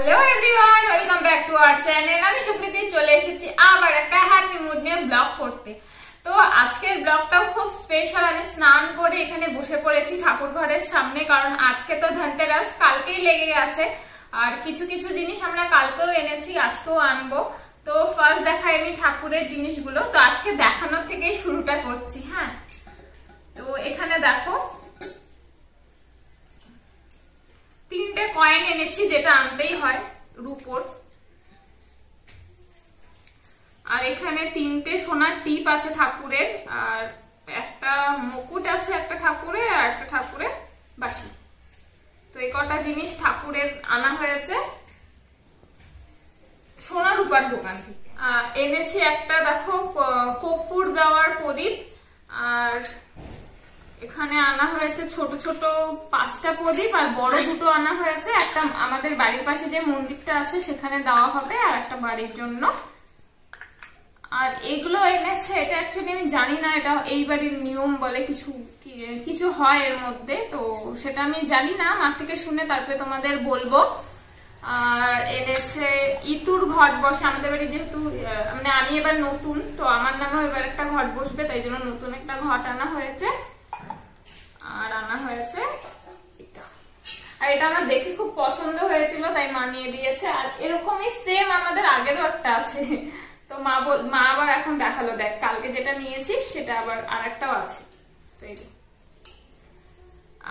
Hello everyone welcome back to our channel আমি সুপ্রীতি, চলে এসেছি আবার একটা হ্যাপি মুড নিয়ে ব্লগ করতে। তো আজকের ব্লগটাও খুব স্পেশাল আমি স্নান করে এখানে বসে পড়েছি ঠাকুর ঘরের সামনে, কারণ আজকে তো ধনতেরাস, কালকেই লেগে গেছে। আর কিছু কিছু জিনিস আমরা কালকেও এনেছি, আজকেও আনব। তো ফার্স্ট দেখাই আমি ঠাকুরের জিনিসগুলো। তো আজকে দেখানোর থেকেই শুরুটা করছি হ্যাঁ? তো এখানে দেখো তিনটে কয়েন এনেছি যেটা আনতেই হয় রুপোর। আর এখানে তিনটে সোনার টিপ আছে ঠাকুরের, আর একটা মুকুট আছে একটা ঠাকুরের, আর একটা ঠাকুরের বাসি তো এই কটা জিনিস ঠাকুরের আনা হয়েছে সোনা রূপার দোকান থেকে। এনেছি একটা, দেখো কর্পূর দেওয়ার প্রদীপ, আর এখানে আনা হয়েছে ছোট ছোট পাঁচটা প্রদীপ আর বড় দুটো আনা হয়েছে। একটা আমাদের বাড়ির পাশে যে মন্দিরটা আছে, সেখানে দেওয়া হবে আর একটা বাড়ির জন্য। আর এগুলো এনেছে, এটা অ্যাকচুয়ালি আমি জানি না, এটা এই বাড়ির নিয়ম বলে কিছু কিছু হয় এর মধ্যে, তো সেটা আমি জানি না, মার থেকে শুনে তারপরে তোমাদের বলব। আর এনেছে ইতুর ঘট বসে, আমাদের বাড়ি যেহেতু মানে আমি এবার নতুন, তো আমার নামেও এবার একটা ঘট বসবে, তাই জন্য নতুন একটা ঘট আনা হয়েছে। আর আনা হয়েছে আর এটা আমার দেখে খুব পছন্দ হয়েছিল, তাই মানিয়ে দিয়েছে। আর এরকমই সেম আমাদের আগেরও একটা আছে। তো মা বল, মা আবার এখন দেখাল, দেখ, কালকে যেটা নিয়েছিস সেটা আবার আর একটাও আছে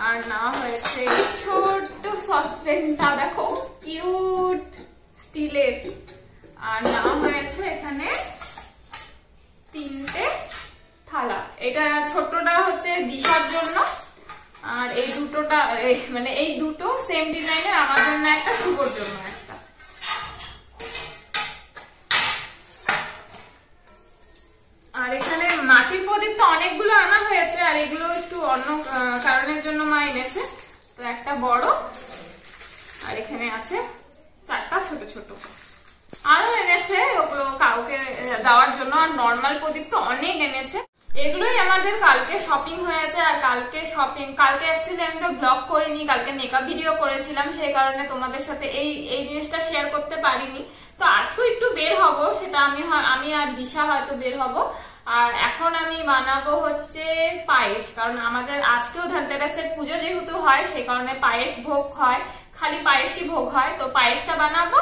আর না হয়েছে ছোট্ট সসপেনটা দেখো কিউট স্টিলের আর না হয়েছে এখানে তিনটে থালা। এটা ছোটটা হচ্ছে দিশার জন্য। আর এই দুটোটা মানে এই দুটো সেম ডিজাইনের আমার জন্য একটা, শুভর জন্য আর এখানে মাটির প্রদীপ তো অনেকগুলো আনা হয়েছে, আর এগুলো একটু অন্য কারণের জন্য মা এনেছে। তো একটা বড়, আর এখানে আছে চারটা ছোট ছোট। আরও এনেছে, ওগুলো কাউকে দেওয়ার জন্য। আর নর্মাল প্রদীপ তো অনেক এনেছে। এগুলোই আমাদের কালকে শপিং হয়েছে আর কালকে শপিং কালকে অ্যাকচুয়ালি আমি তো ব্লগ করিনি, কালকে মেকআপ ভিডিও করেছিলাম, সেই কারণে তোমাদের সাথে এই এই জিনিসটা শেয়ার করতে পারিনি। তো আজকেও একটু বের হব, সেটা আমি আমি আর দিশা হয়তো বের হব। আর এখন আমি বানাবো হচ্ছে পায়েস, কারণ আমাদের আজকেও ধনতেরাসের পুজো যেহেতু হয়, সেই কারণে পায়েস ভোগ হয়, খালি পায়েসই ভোগ হয়। তো পায়েসটা বানাবো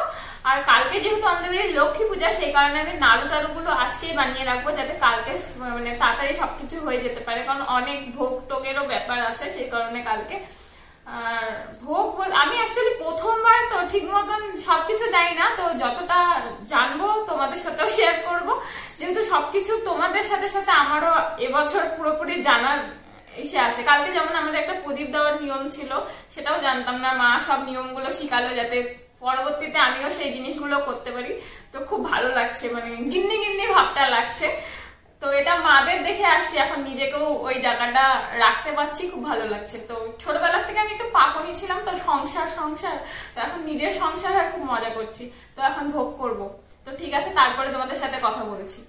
আর কালকে যেহেতু আমাদের লক্ষ্মী পূজা, সেই কারণে আমি নাড়ু টাড়ু গুলো আজকেই বানিয়ে রাখব যাতে কালকে মানে তাড়াতাড়ি সবকিছু হয়ে যেতে পারে। কারণ অনেক ভোগ টোকেরও ব্যাপার আছে সেই কারণে কালকে। আর ভোগ আমি অ্যাকচুয়ালি প্রথমবার তো ঠিক মতন সবকিছু দেয় না, তো যতটা জানব তোমাদের সাথেও শেয়ার করব। যেহেতু সবকিছু তোমাদের সাথে সাথে আমারও এবছর পুরোপুরি জানার এসে আছে। কালকে যেমন আমাদের একটা প্রদীপ দেওয়ার নিয়ম ছিল, সেটাও জানতাম না, মা সব নিয়মগুলো শিখালো যাতে পরবর্তীতে আমিও সেই জিনিসগুলো করতে পারি। তো খুব ভালো লাগছে মানে গিন্নি গিন্নি ভাবটা লাগছে। তো এটা মাদের দেখে আসছি, এখন নিজেকেও ওই জায়গাটা রাখতে পারছি, খুব ভালো লাগছে। তো ছোটবেলার থেকে আমি একটু পাপনি ছিলাম, তো সংসার সংসার। তো এখন নিজের সংসার হয়, খুব মজা করছি। তো এখন ভোগ করব। তো ঠিক আছে, তারপরে তোমাদের সাথে কথা বলছি।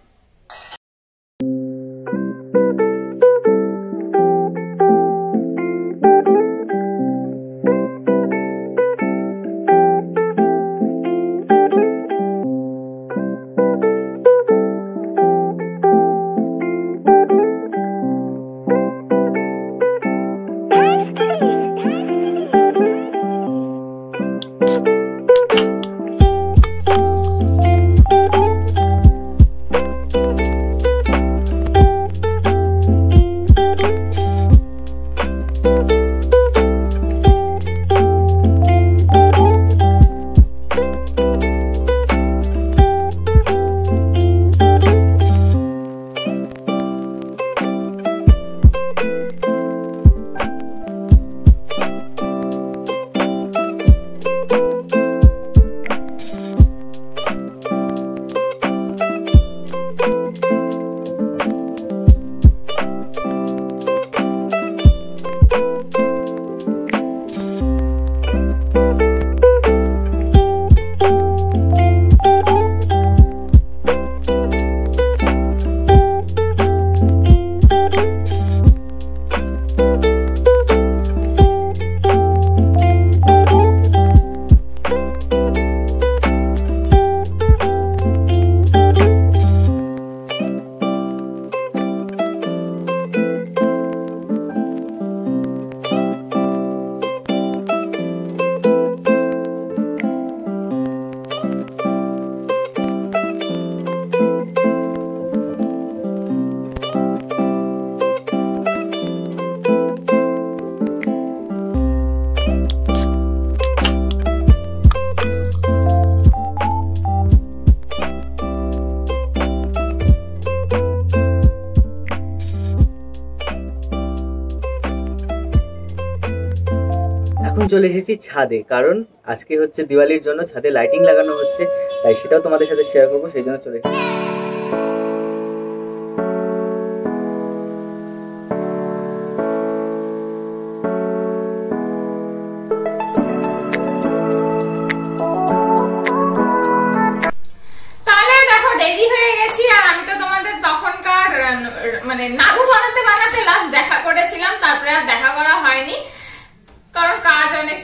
চলে এসেছি ছাদে, কারণ আজকে হচ্ছে দিওয়ালির জন্য ছাদে লাইটিং লাগানো হচ্ছে, তাই সেটাও তোমাদের সাথে শেয়ার করব, সেই জন্য চলে এসেছি।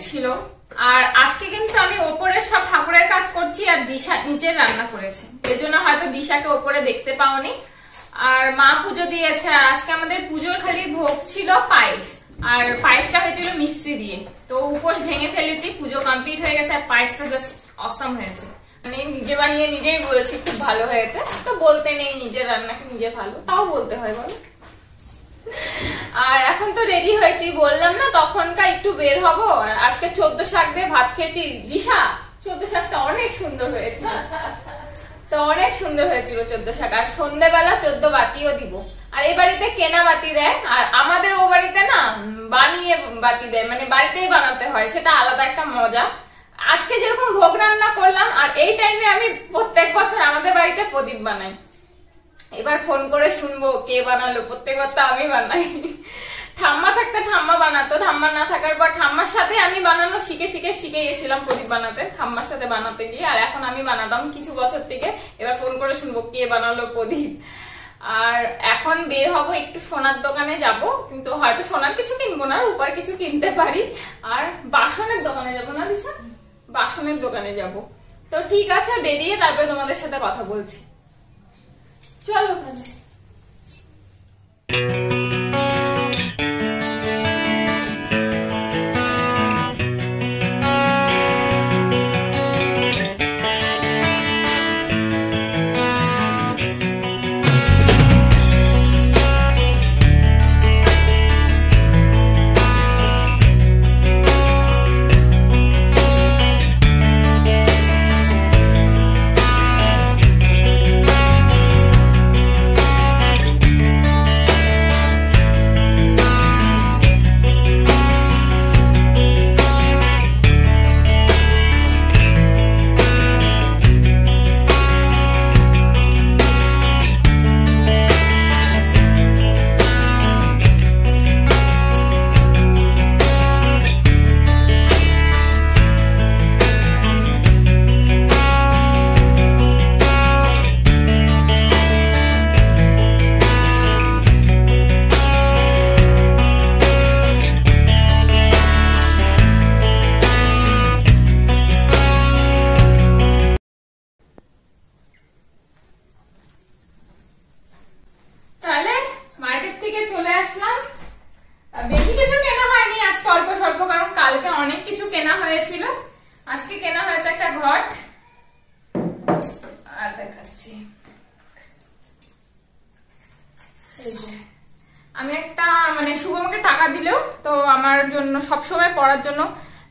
ছিল। আর আজকে কিন্তু আমি ওপরের সব ঠাকুরের কাজ করছি আর দিশা নিচে রান্না করেছে। এর জন্য হয়তো দিশাকে ওপরে দেখতে পাওনি। আর মা পুজো দিয়েছে। আর আজকে আমাদের পুজোর খালি ভোগ ছিল পায়েস। আর পায়েসটা হয়েছিল মিস্ত্রি দিয়ে। তো উপোস ভেঙে ফেলেছি, পুজো কমপ্লিট হয়ে গেছে। আর পায়েসটা জাস্ট অসম হয়েছে। মানে নিজে বানিয়ে নিজেই বলেছি খুব ভালো হয়েছে। তো বলতে নেই, নিজের রান্নাকে নিজে ভালো। তাও বলতে হয়, বলো। রেডি হয়েছি, বললাম না তখনকার একটু বের হব। আর আজকে চোদ্দ শাক দিয়ে ভাত খেয়েছি। দিশা, চোদ্দ শাকটা অনেক সুন্দর হয়েছে তো অনেক সুন্দর হয়েছিল চোদ্দ শাক। আর সন্ধ্যেবেলা চোদ্দ বাতিও দিব। আর এই বাড়িতে কেনা বাতি দেয়। আর আমাদের ও বাড়িতে না বানিয়ে বাতি দেয়। মানে বাড়িতেই বানাতে হয়। সেটা আলাদা একটা মজা। আজকে যেরকম ভোগ রান্না করলাম, আর এই টাইমে আমি প্রত্যেক বছর আমাদের বাড়িতে প্রদীপ বানাই। এবার ফোন করে শুনব কে বানালো। প্রত্যেক বছর আমি বানাই। ঠাম্মা থাকতে ঠাম্মা বানাতো। ঠাম্মা না থাকার পর ঠাম্মার সাথে আমি বানানো শিখে শিখে শিখে গেছিলাম প্রদীপ বানাতে, ঠাম্মার সাথে বানাতে গিয়ে। আর এখন আমি বানাতাম কিছু বছর থেকে। এবার ফোন করে শুনব কে বানালো প্রদীপ। আর এখন বের হব একটু সোনার দোকানে যাব, কিন্তু হয়তো সোনার কিছু কিনবো না, রূপার কিছু কিনতে পারি। আর বাসনের দোকানে যাব না দিশা বাসনের দোকানে যাব। তো ঠিক আছে, বেরিয়ে তারপরে তোমাদের সাথে কথা বলছি। চলো তাহলে। বেশি কিছু কেনা হয়নি, আজকে অল্প স্বল্প, কারণ কালকে অনেক কিছু কেনা হয়েছিল। আজকে কেনা হয়েছে একটা ঘট। আর দেখাচ্ছি। আমি একটা মানে শুভ আমাকে টাকা দিলেও তো আমার জন্য সব সময় পড়ার জন্য।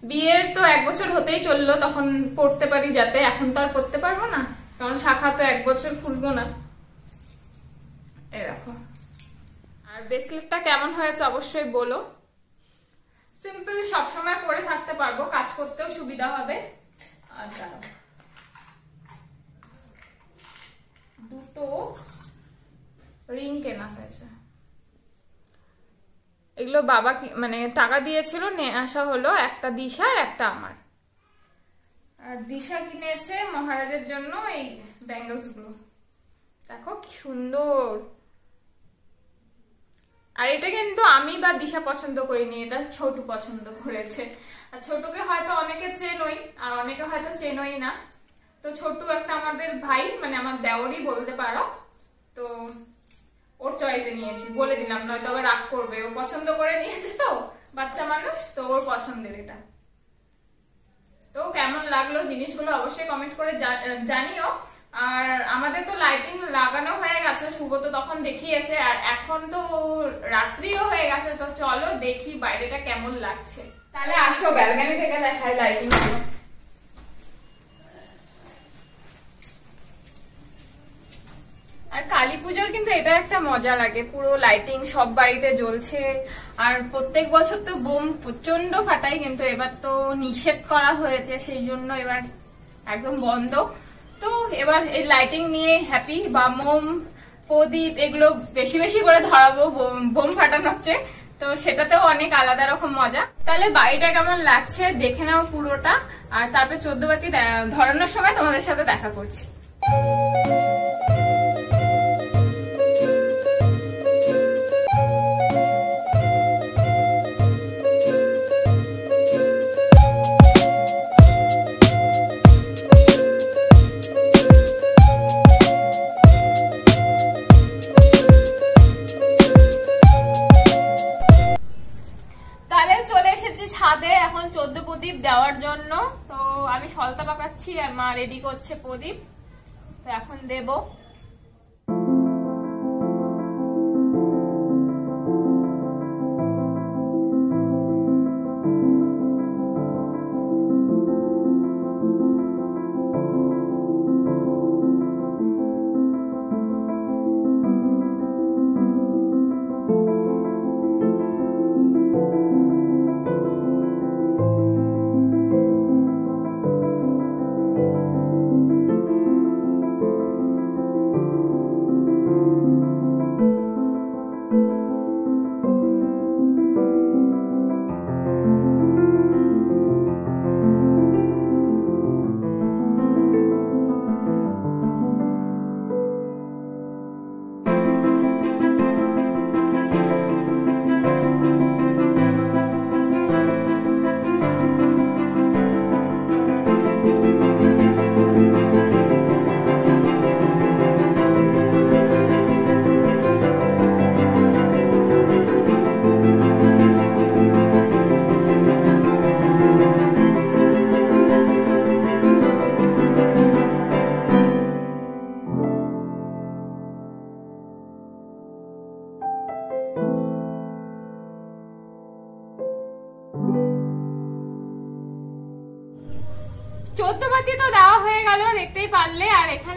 বিয়ের তো এক বছর হতেই চলল, তখন পড়তে পারি যাতে, এখন তো আর পড়তে পারব না। কারণ শাখা তো এক বছর খুলবো না। এরকম ব্রেসলেটটা কেমন হয়েছে অবশ্যই বলো। সিম্পল সবসময় পরে থাকতে পারব, কাজ করতেও সুবিধা হবে। দাঁড়াও। দুটো রিং কেনা হয়েছে। এগুলো বাবা মানে টাকা দিয়েছিল, নিয়ে আসা হলো, একটা দিশা আর একটা আমার। আর দিশা কিনেছে মহারাজের জন্য এই ব্যাঙ্গলসগুলো দেখো কি সুন্দর। আর এটা কিন্তু আমি বা দিশা পছন্দ করিনি, এটা ছোটু পছন্দ করেছে। আর ছোটুকে হয়তো অনেকে চেনই, আর অনেকে হয়তো চেনই না। তো ছোটু একটা আমাদের ভাই মানে আমার দেওরই বলতে পারো। তো ওর চয়েসে নিয়েছি, বলে দিলাম, নয়তো আবার রাগ করবে। ও পছন্দ করে নিয়েছে তো, বাচ্চা মানুষ, তো ওর পছন্দের এটা। তো কেমন লাগল জিনিসগুলো অবশ্যই কমেন্ট করে জানিও। আর আমাদের তো লাইটিং লাগানো হয়ে গেছে শুভ তো তখন দেখিয়েছে আর এখন তো রাত্রিও হয়ে গেছে তো চলো দেখি বাইরেটা কেমন লাগছে। তাহলে আসো ব্যালকানি থেকে দেখাই লাইটিং আর কালী পুজোর কিন্তু এটা একটা মজা লাগে পুরো লাইটিং সব বাড়িতে জ্বলছে আর প্রত্যেক বছর তো বোম প্রচণ্ড ফাটাই কিন্তু এবার তো নিষেধ করা হয়েছে সেই জন্য এবার একদম বন্ধ। এবার এই লাইটিং নিয়ে হ্যাপি বা মোম প্রদীপ, এগুলো বেশি বেশি করে ধরাবো, বোম- ফাটানো হচ্ছে। তো সেটাতেও অনেক আলাদা রকম মজা। তাহলে বাড়িটা কেমন লাগছে দেখে নাও পুরোটা। আর তারপরে চোদ্দ বাতি ধরানোর সময় তোমাদের সাথে দেখা করছি। এখন চোদ্দ প্রদীপ দেওয়ার জন্য। তো আমি সলতা পাকাচ্ছি আর মা রেডি করছে প্রদীপ। তো এখন দেব।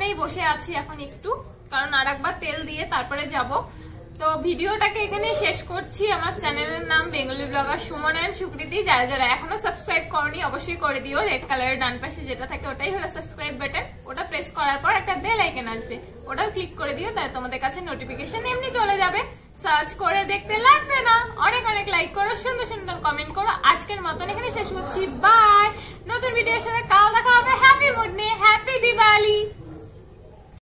এখানেই বসে আছি এখন একটু, কারণ আর একবার তেল দিয়ে তারপরে যাব। তো ভিডিওটাকে এখানে শেষ করছি। আমার চ্যানেলের নাম বেঙ্গলি ব্লগার সুমনায়ন সুকৃতি। যারা যারা এখনও সাবস্ক্রাইব করনি, অবশ্যই করে দিও। রেড কালারের ডান পাশে যেটা থাকে, ওটাই হলো সাবস্ক্রাইব বাটন ওটা প্রেস করার পর একটা বেল আইকন আসবে। ওটাও ক্লিক করে দিও, তাহলে তোমাদের কাছে নোটিফিকেশন এমনি চলে যাবে। সার্চ করে দেখতে লাগবে না। অনেক অনেক লাইক করো, সুন্দর সুন্দর কমেন্ট করো। আজকের মতন এখানে শেষ করছি। বাই নতুন ভিডিওর সাথে কাল দেখা হবে। হ্যাপি মুড নিয়ে। হ্যাপি দিওয়ালি